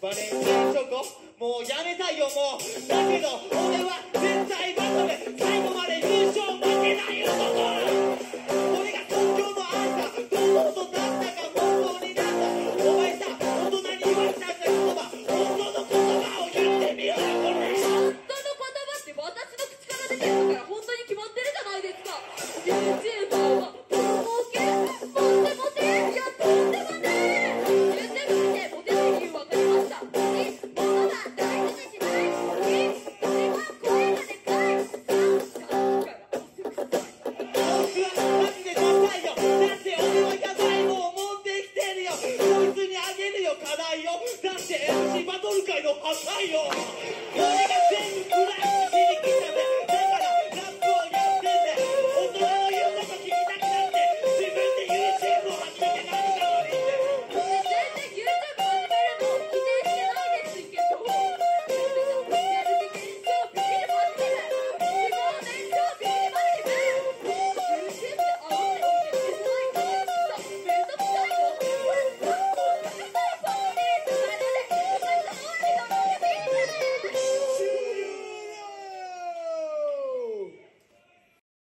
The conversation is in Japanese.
バレンタインチョコもうやめたいよもう。だけどよ課題よだって MC バトル界の破壊よ。